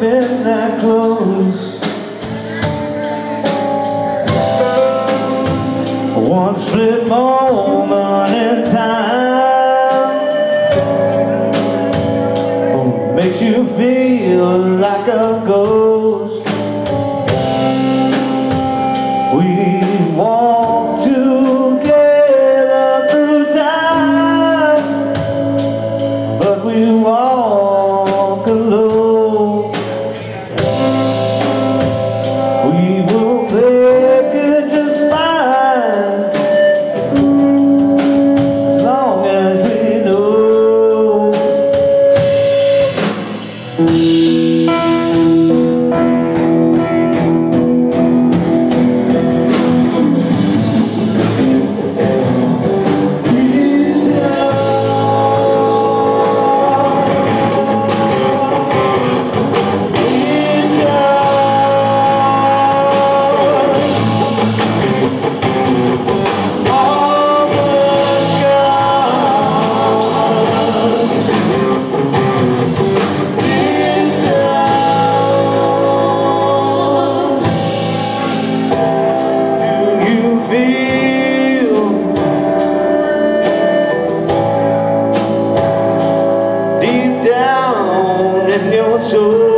midnight close. One split moment in time. Makes you feel like a Senhor.